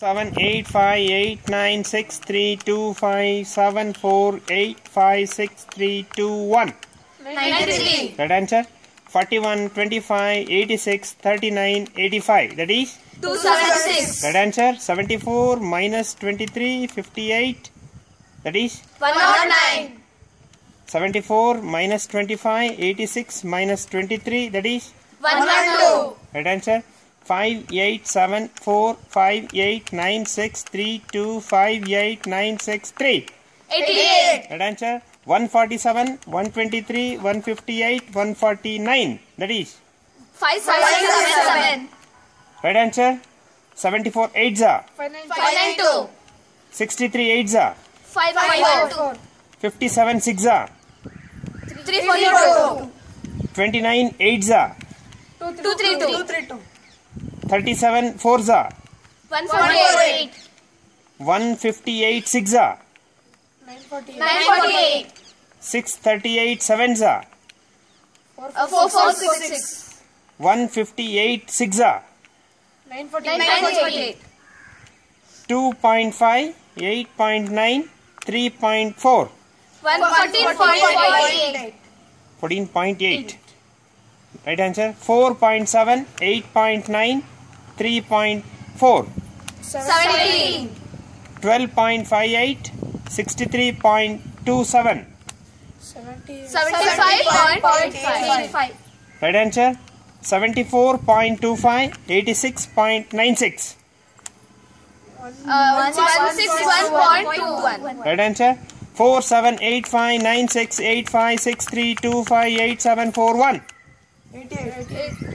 seven eight five eight nine six three two five seven four eight five six three two one. 93. Right answer. 41, 25, 86, 39, 85. That is 276. right answer. 74 minus 23, 58. That is 109. 74 minus 25, 86 minus 23. That is 112. right answer. 5, 8, 7, 4, 5, 8, 9, 6, 3, 2, 5, 8, 9, 6, 3. 88. Right answer 147, 123, 158, 149. That is 577. right answer 74 8 za, 592. 63 8 za, 552. 57 6 za, 342. 29 8 za, 232. 37 4 za, 148. 158 6 za, 948. 638 7 za, 446. 158 6 za, 948. 2.5, 8.9, 3.4, 114.48. 14.8. Right answer 4.7, 8.9, 3.4. 17. 12.58, 63.27. 75.85. Right answer 74.25, 86.96. Uh, 161.21. Right answer 4785968563258741.